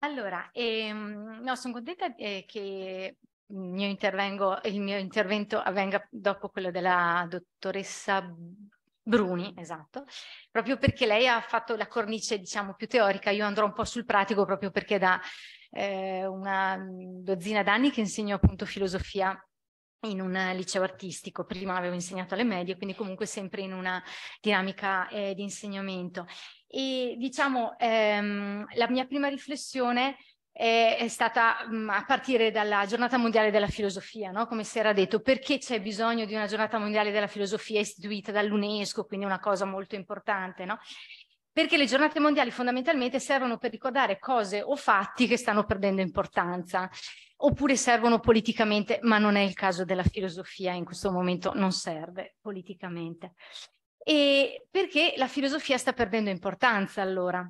Allora, ehm, no, sono contenta eh, che il mio, il mio, intervento avvenga dopo quello della dottoressa Bruni, esatto, proprio perché lei ha fatto la cornice, diciamo, più teorica, io andrò un po' sul pratico proprio perché da eh, una dozzina d'anni che insegno appunto filosofia in un liceo artistico, prima avevo insegnato alle medie, quindi comunque sempre in una dinamica eh, di insegnamento. E diciamo, ehm, la mia prima riflessione è, è stata mh, mm, a partire dalla giornata mondiale della filosofia, no? come si era detto, perché c'è bisogno di una giornata mondiale della filosofia istituita dall'UNESCO, quindi una cosa molto importante, no? perché le giornate mondiali fondamentalmente servono per ricordare cose o fatti che stanno perdendo importanza oppure servono politicamente, ma non è il caso della filosofia, in questo momento non serve politicamente. E perché la filosofia sta perdendo importanza allora?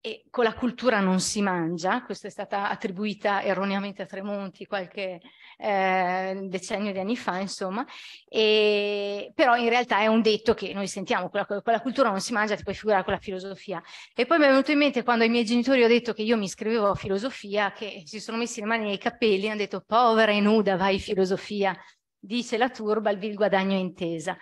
E con la cultura non si mangia, questa è stata attribuita erroneamente a Tremonti qualche eh, decennio di anni fa, insomma, e, però in realtà è un detto che noi sentiamo, con la, con la cultura non si mangia, ti puoi figurare con la filosofia. E poi mi è venuto in mente quando ai miei genitori ho detto che io mi iscrivevo a filosofia, che si sono messi le mani nei capelli e hanno detto povera e nuda vai filosofia, dice la turba, il vil guadagno intesa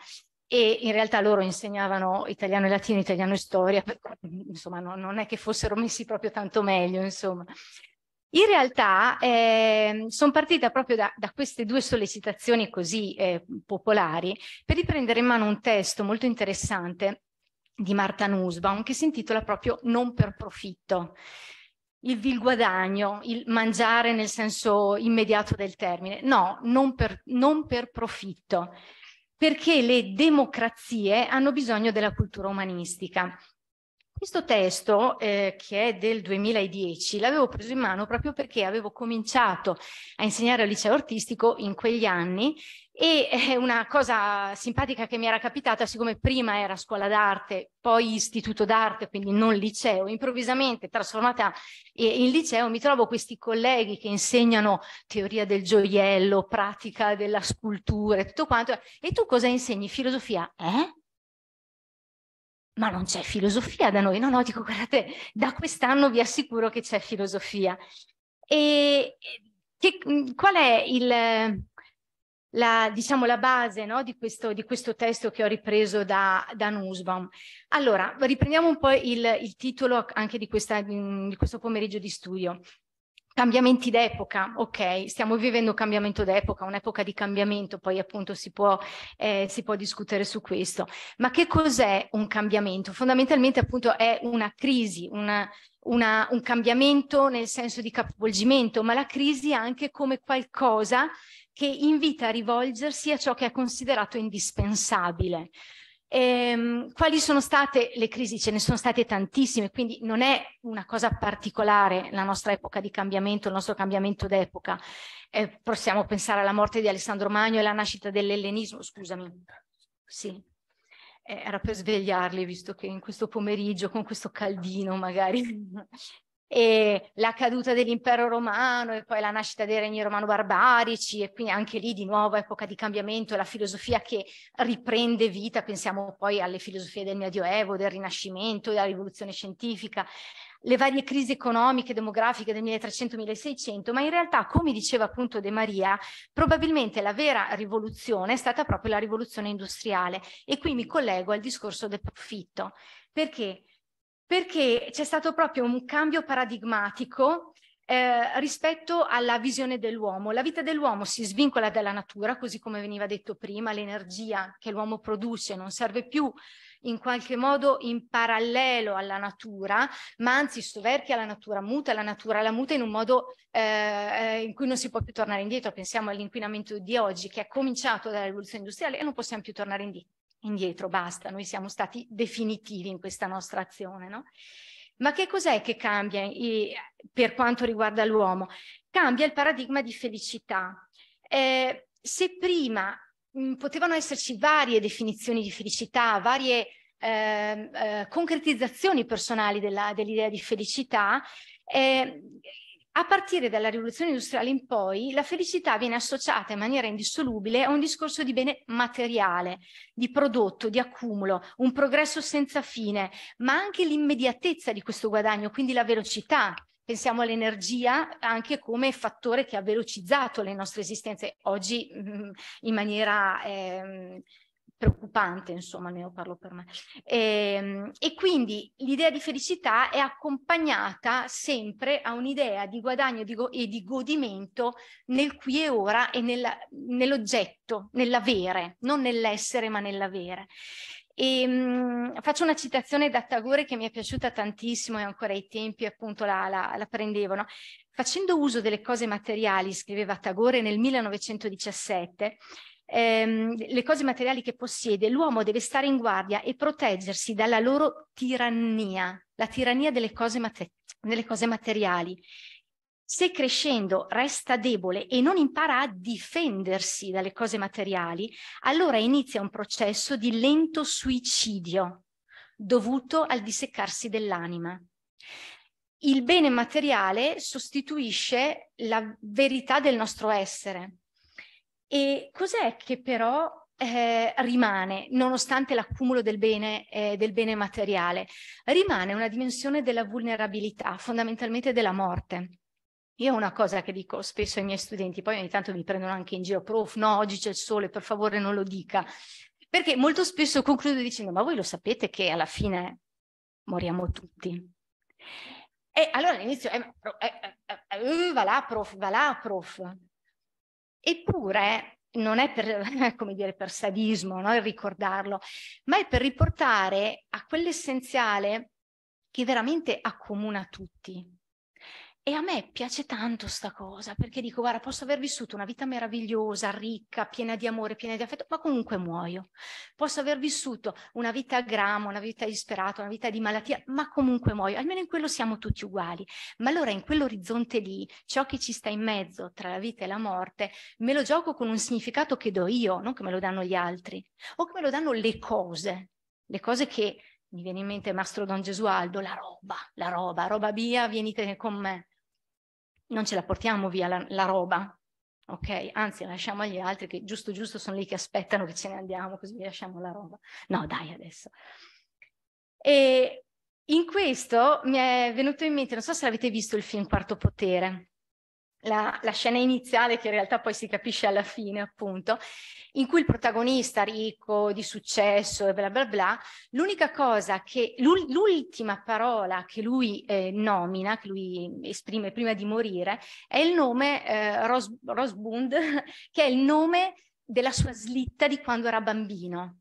e in realtà loro insegnavano italiano e latino, italiano e storia, insomma no, non è che fossero messi proprio tanto meglio, insomma. In realtà eh, sono partita proprio da, da, queste due sollecitazioni così eh, popolari per riprendere in mano un testo molto interessante di Marta Nussbaum che si intitola proprio Non per profitto il vil guadagno, il mangiare nel senso immediato del termine. No, non per, non per profitto perché le democrazie hanno bisogno della cultura umanistica. Questo testo, eh, che è del 2010, l'avevo preso in mano proprio perché avevo cominciato a insegnare al liceo artistico in quegli anni e eh, una cosa simpatica che mi era capitata, siccome prima era scuola d'arte, poi istituto d'arte, quindi non liceo, improvvisamente trasformata in liceo, mi trovo questi colleghi che insegnano teoria del gioiello, pratica della scultura e tutto quanto. E tu cosa insegni? Filosofia? Eh? Ma non c'è filosofia da noi. No, no, dico, guardate, da quest'anno vi assicuro che c'è filosofia. E che, qual è il la, diciamo, la base no, di, questo, di, questo, testo che ho ripreso da, da Nussbaum. Allora, riprendiamo un po' il, il titolo anche di, questa, di questo pomeriggio di studio. Cambiamenti d'epoca, ok, stiamo vivendo un cambiamento d'epoca, un'epoca di cambiamento, poi appunto si può, eh, si può discutere su questo. Ma che cos'è un cambiamento? Fondamentalmente appunto è una crisi, una, una, un cambiamento nel senso di capovolgimento, ma la crisi anche come qualcosa che invita a rivolgersi a ciò che è considerato indispensabile. Ehm, quali sono state le crisi? Ce ne sono state tantissime, quindi non è una cosa particolare la nostra epoca di cambiamento, il nostro cambiamento d'epoca. Eh, possiamo pensare alla morte di Alessandro Magno e alla nascita dell'ellenismo, scusami. Sì, eh, era per svegliarli, visto che in questo pomeriggio, con questo caldino magari, e la caduta dell'impero romano e poi la nascita dei regni romano-barbarici e quindi anche lì di nuovo epoca di cambiamento, la filosofia che riprende vita, pensiamo poi alle filosofie del Medioevo, del Rinascimento, della rivoluzione scientifica, le varie crisi economiche, demografiche del 1300-1600, ma in realtà, come diceva appunto De Maria, probabilmente la vera rivoluzione è stata proprio la rivoluzione industriale e qui mi collego al discorso del profitto. Perché? Perché c'è stato proprio un cambio paradigmatico eh, rispetto alla visione dell'uomo. La vita dell'uomo si svincola dalla natura, così come veniva detto prima, l'energia che l'uomo produce non serve più in qualche modo in parallelo alla natura, ma anzi stoverchia la natura, muta la natura, la muta in un modo eh, in cui non si può più tornare indietro. Pensiamo all'inquinamento di oggi che è cominciato dalla rivoluzione industriale e non possiamo più tornare indietro indietro, basta, noi siamo stati definitivi in questa nostra azione. No? Ma che cos'è che cambia per quanto riguarda l'uomo? Cambia il paradigma di felicità. Eh, se prima mh, potevano esserci varie definizioni di felicità, varie eh, eh, concretizzazioni personali dell'idea di felicità, eh, a partire dalla rivoluzione industriale in poi, la felicità viene associata in maniera indissolubile a un discorso di bene materiale, di prodotto, di accumulo, un progresso senza fine, ma anche l'immediatezza di questo guadagno, quindi la velocità. pensiamo all'energia anche come fattore che ha velocizzato le nostre esistenze, oggi mm, in maniera eh, preoccupante, insomma, ne parlo per me. E, ehm, e quindi l'idea di felicità è accompagnata sempre a un'idea di guadagno di e di godimento nel qui e ora e nell'oggetto, nell'avere, non nell'essere ma nell'avere. E, mh, faccio una citazione da Tagore che mi è piaciuta tantissimo e ancora ai tempi appunto la, la, la prendevano. Facendo uso delle cose materiali, scriveva Tagore nel 1917, ehm, le cose materiali che possiede, l'uomo deve stare in guardia e proteggersi dalla loro tirannia, la tirannia delle cose, mater delle cose materiali. Se crescendo resta debole e non impara a difendersi dalle cose materiali, allora inizia un processo di lento suicidio dovuto al disseccarsi dell'anima. Il bene materiale sostituisce la verità del nostro essere, e cos'è che però eh, rimane, nonostante l'accumulo del bene, eh, del bene materiale? Rimane una dimensione della vulnerabilità, fondamentalmente della morte. Io una cosa che dico spesso ai miei studenti, poi ogni tanto mi prendono anche in giro, prof, no, oggi c'è il sole, per favore non lo dica. Perché molto spesso concludo dicendo, ma voi lo sapete che alla fine moriamo tutti. E allora all'inizio, eh, eh, eh, eh va là, prof, va là, prof. Eppure non è per, come dire, per sadismo no? ricordarlo, ma è per riportare a quell'essenziale che veramente accomuna tutti. E a me piace tanto sta cosa, perché dico, guarda, posso aver vissuto una vita meravigliosa, ricca, piena di amore, piena di affetto, ma comunque muoio. Posso aver vissuto una vita a gramo, una vita disperata, una vita di malattia, ma comunque muoio. Almeno in quello siamo tutti uguali. Ma allora in quell'orizzonte lì, ciò che ci sta in mezzo tra la vita e la morte, me lo gioco con un significato che do io, non che me lo danno gli altri, o che me lo danno le cose, le cose che mi viene in mente Mastro Don Gesualdo, la roba, la roba, roba via, venite con me non ce la portiamo via la, la roba, ok? Anzi, la lasciamo agli altri che giusto giusto sono lì che aspettano che ce ne andiamo, così vi lasciamo la roba. No, dai, adesso. E in questo mi è venuto in mente, non so se l'avete visto il film Quarto Potere, la, la, scena iniziale che in realtà poi si capisce alla fine appunto, in cui il protagonista ricco, di successo e bla bla bla, l'unica cosa che, l'ultima parola che lui eh, nomina, che lui esprime prima di morire, è il nome eh, Ros, Rosbund, che è il nome della sua slitta di quando era bambino.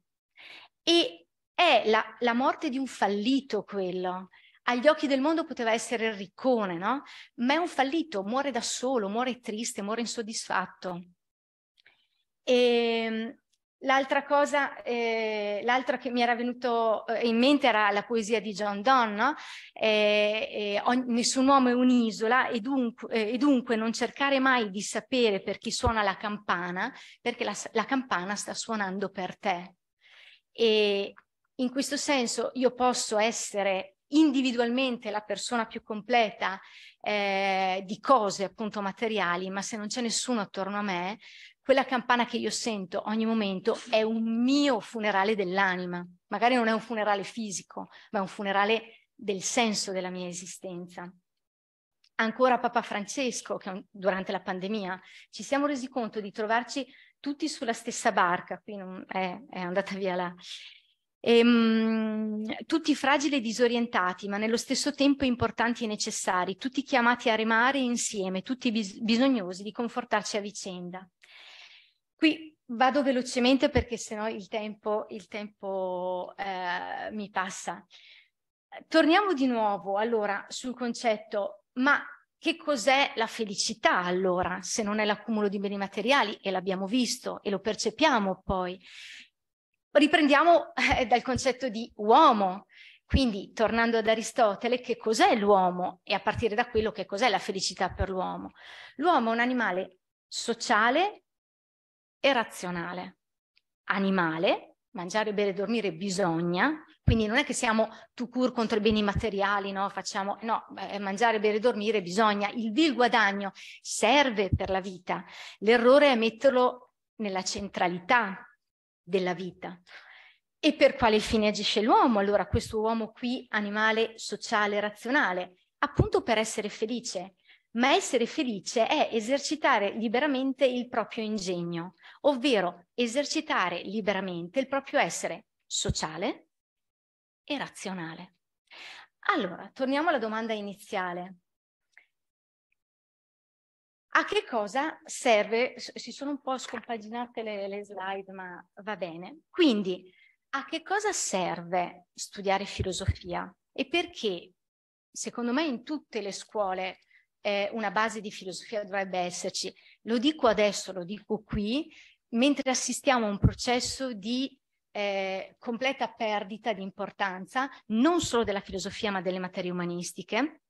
E è la, la morte di un fallito quello, agli occhi del mondo poteva essere il riccone, no? Ma è un fallito, muore da solo, muore triste, muore insoddisfatto. E ehm, l'altra cosa, eh, l'altra che mi era venuto eh, in mente era la poesia di John Donne, no? eh, ogni, nessun uomo è un'isola e dunque, eh, dunque, non cercare mai di sapere per chi suona la campana, perché la, la campana sta suonando per te. E in questo senso io posso essere individualmente la persona più completa eh, di cose appunto materiali, ma se non c'è nessuno attorno a me, quella campana che io sento ogni momento è un mio funerale dell'anima. Magari non è un funerale fisico, ma è un funerale del senso della mia esistenza. Ancora Papa Francesco, che durante la pandemia ci siamo resi conto di trovarci tutti sulla stessa barca, qui non è, è andata via la, Ehm, tutti fragili e disorientati, ma nello stesso tempo importanti e necessari, tutti chiamati a remare insieme, tutti bis bisognosi di confortarci a vicenda. Qui vado velocemente perché sennò il tempo, il tempo eh, mi passa. Torniamo di nuovo allora sul concetto, ma che cos'è la felicità allora, se non è l'accumulo di beni materiali? E l'abbiamo visto e lo percepiamo poi. Riprendiamo eh, dal concetto di uomo, quindi tornando ad Aristotele, che cos'è l'uomo e a partire da quello che cos'è la felicità per l'uomo? L'uomo è un animale sociale e razionale. Animale, mangiare, bere, dormire bisogna, quindi non è che siamo tu cur contro i beni materiali, no? Facciamo, no, eh, mangiare, bere, dormire bisogna. Il vil guadagno serve per la vita. L'errore è metterlo nella centralità della vita. E per quale fine agisce l'uomo? Allora questo uomo qui, animale sociale, razionale, appunto per essere felice, ma essere felice è esercitare liberamente il proprio ingegno, ovvero esercitare liberamente il proprio essere sociale e razionale. Allora, torniamo alla domanda iniziale. A che cosa serve? Si sono un po' scompaginate le, le slide, ma va bene. Quindi, a che cosa serve studiare filosofia? E perché, secondo me, in tutte le scuole eh, una base di filosofia dovrebbe esserci. Lo dico adesso, lo dico qui, mentre assistiamo a un processo di eh, completa perdita di importanza, non solo della filosofia ma delle materie umanistiche,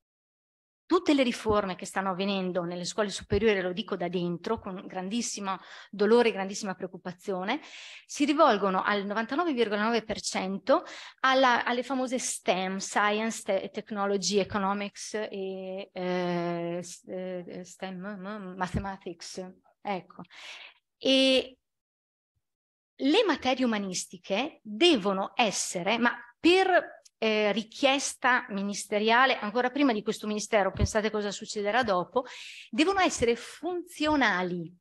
tutte le riforme che stanno avvenendo nelle scuole superiori, lo dico da dentro, con grandissimo dolore e grandissima preoccupazione, si rivolgono al 99,9% alle famose STEM, Science, te Technology, Economics e eh, eh STEM, Mathematics. Ecco. E le materie umanistiche devono essere, ma per eh, richiesta ministeriale, ancora prima di questo ministero, pensate cosa succederà dopo, devono essere funzionali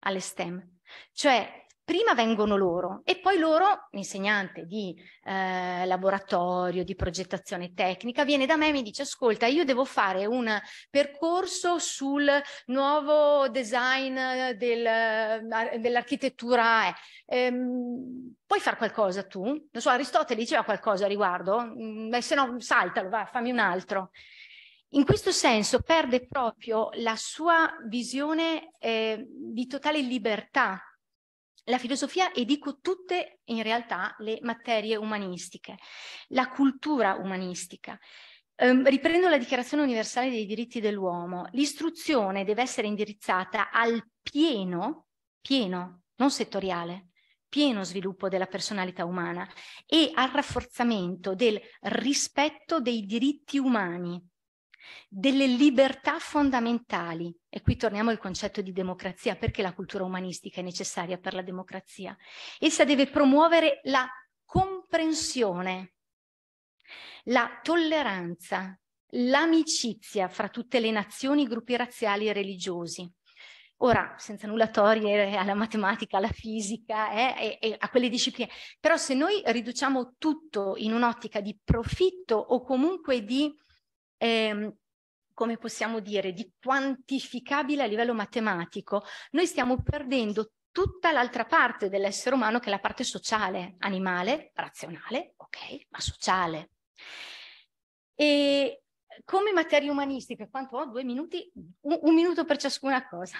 alle STEM, cioè prima vengono loro e poi loro, l'insegnante di eh, laboratorio, di progettazione tecnica, viene da me e mi dice ascolta io devo fare un percorso sul nuovo design del, eh, dell'architettura. Ehm, puoi fare qualcosa tu? Non so, Aristotele diceva qualcosa a riguardo? Mm, beh, se no saltalo, va, fammi un altro. In questo senso perde proprio la sua visione eh, di totale libertà la filosofia e dico tutte in realtà le materie umanistiche, la cultura umanistica. Um, riprendo la Dichiarazione universale dei diritti dell'uomo. L'istruzione deve essere indirizzata al pieno, pieno, non settoriale, pieno sviluppo della personalità umana e al rafforzamento del rispetto dei diritti umani, delle libertà fondamentali. E qui torniamo al concetto di democrazia, perché la cultura umanistica è necessaria per la democrazia. Essa deve promuovere la comprensione, la tolleranza, l'amicizia fra tutte le nazioni, gruppi razziali e religiosi. Ora, senza nulla togliere alla matematica, alla fisica eh, e, e, a quelle discipline, però se noi riduciamo tutto in un'ottica di profitto o comunque di ehm, come possiamo dire, di quantificabile a livello matematico, noi stiamo perdendo tutta l'altra parte dell'essere umano che è la parte sociale, animale, razionale, ok, ma sociale. E come materie umanistiche, quanto ho? Due minuti? Un, un minuto per ciascuna cosa.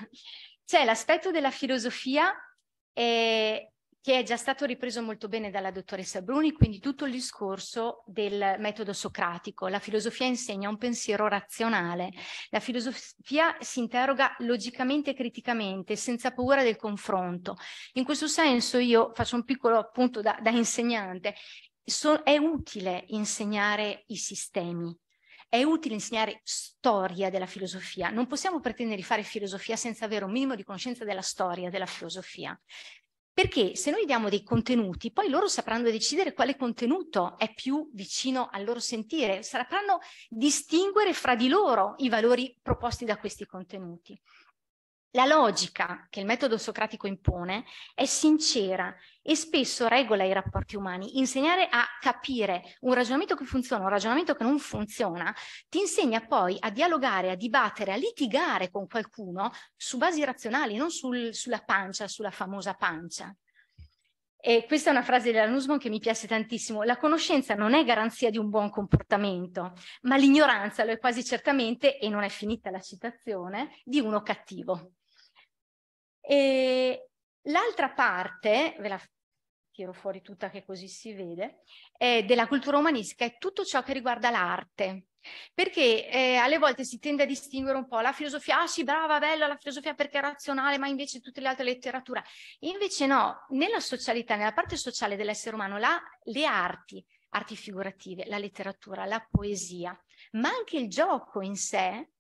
C'è l'aspetto della filosofia eh, che è già stato ripreso molto bene dalla dottoressa Bruni, quindi tutto il discorso del metodo socratico. La filosofia insegna un pensiero razionale, la filosofia si interroga logicamente e criticamente, senza paura del confronto. In questo senso io faccio un piccolo appunto da, da insegnante, so, è utile insegnare i sistemi, è utile insegnare storia della filosofia. Non possiamo pretendere di fare filosofia senza avere un minimo di conoscenza della storia della filosofia. Perché se noi diamo dei contenuti, poi loro sapranno decidere quale contenuto è più vicino al loro sentire, sapranno distinguere fra di loro i valori proposti da questi contenuti. La logica che il metodo socratico impone è sincera e spesso regola i rapporti umani. Insegnare a capire un ragionamento che funziona, un ragionamento che non funziona, ti insegna poi a dialogare, a dibattere, a litigare con qualcuno su basi razionali, non sul, sulla pancia, sulla famosa pancia. E questa è una frase della Nussbaum che mi piace tantissimo. La conoscenza non è garanzia di un buon comportamento, ma l'ignoranza lo è quasi certamente, e non è finita la citazione, di uno cattivo. E l'altra parte, ve la tiro fuori tutta che così si vede, della cultura umanistica è tutto ciò che riguarda l'arte. Perché eh, alle volte si tende a distinguere un po' la filosofia, ah sì, brava, bella la filosofia perché è razionale, ma invece tutte le altre letterature. Invece no, nella socialità, nella parte sociale dell'essere umano, la, le arti, arti figurative, la letteratura, la poesia, ma anche il gioco in sé,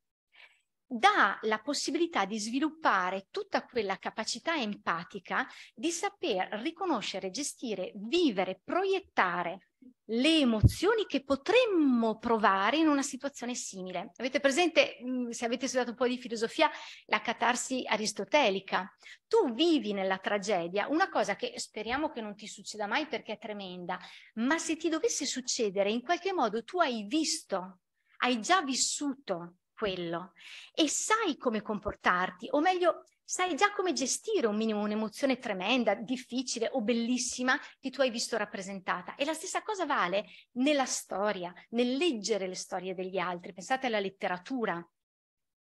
dà la possibilità di sviluppare tutta quella capacità empatica di saper riconoscere, gestire, vivere, proiettare le emozioni che potremmo provare in una situazione simile. Avete presente, mm, se avete studiato un po' di filosofia, la catarsi aristotelica. Tu vivi nella tragedia una cosa che speriamo che non ti succeda mai perché è tremenda, ma se ti dovesse succedere, in qualche modo tu hai visto, hai già vissuto quello e sai come comportarti, o meglio, sai già come gestire un minimo un'emozione tremenda, difficile o bellissima che tu hai visto rappresentata. E la stessa cosa vale nella storia, nel leggere le storie degli altri. Pensate alla letteratura.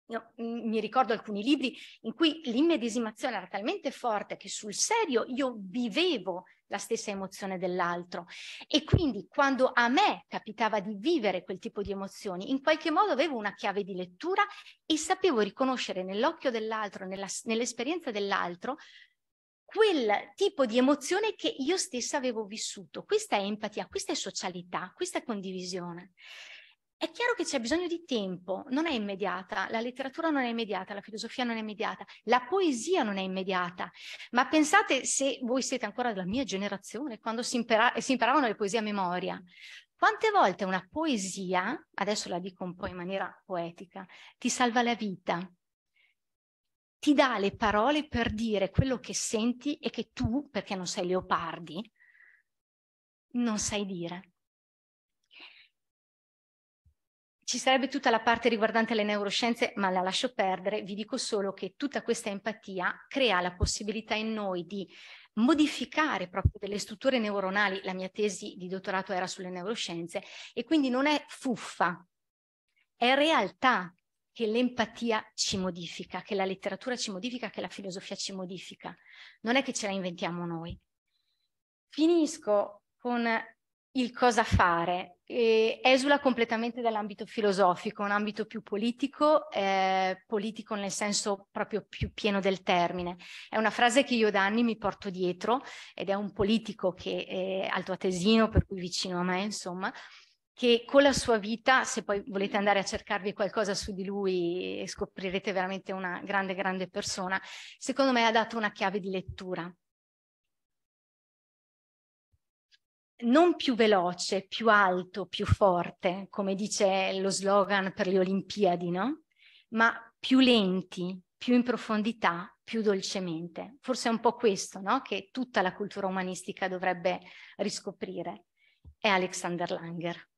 Io, mm, mi ricordo alcuni libri in cui l'immedesimazione era talmente forte che sul serio io vivevo la stessa emozione dell'altro. E quindi quando a me capitava di vivere quel tipo di emozioni, in qualche modo avevo una chiave di lettura e sapevo riconoscere nell'occhio dell'altro, nell'esperienza dell'altro, quel tipo di emozione che io stessa avevo vissuto. Questa è empatia, questa è socialità, questa è condivisione. È chiaro che c'è bisogno di tempo, non è immediata, la letteratura non è immediata, la filosofia non è immediata, la poesia non è immediata, ma pensate se voi siete ancora della mia generazione, quando si, impara si imparavano le poesie a memoria, quante volte una poesia, adesso la dico un po' in maniera poetica, ti salva la vita, ti dà le parole per dire quello che senti e che tu, perché non sei leopardi, non sai dire. Ci sarebbe tutta la parte riguardante le neuroscienze, ma la lascio perdere. Vi dico solo che tutta questa empatia crea la possibilità in noi di modificare proprio delle strutture neuronali. La mia tesi di dottorato era sulle neuroscienze e quindi non è fuffa, è realtà che l'empatia ci modifica, che la letteratura ci modifica, che la filosofia ci modifica. Non è che ce la inventiamo noi. Finisco con il cosa fare eh, esula completamente dall'ambito filosofico, un ambito più politico, eh, politico nel senso proprio più pieno del termine. È una frase che io da anni mi porto dietro ed è un politico che è altoatesino, per cui vicino a me, insomma, che con la sua vita, se poi volete andare a cercarvi qualcosa su di lui, scoprirete veramente una grande, grande persona, secondo me ha dato una chiave di lettura non più veloce, più alto, più forte, come dice lo slogan per le Olimpiadi, no? Ma più lenti, più in profondità, più dolcemente. Forse è un po' questo, no? Che tutta la cultura umanistica dovrebbe riscoprire. È Alexander Langer.